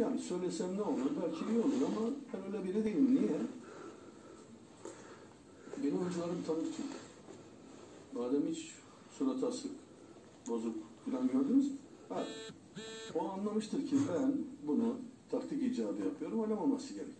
Yani söylesem ne olur? Belki iyi olur ama ben öyle biri değilim. Niye? Beni oyuncularım tanır çünkü. Madem hiç surat asık, bozuk falan gördünüz mü? Hayır. O anlamıştır ki ben bunu taktik icabı yapıyorum, oynamaması gerek.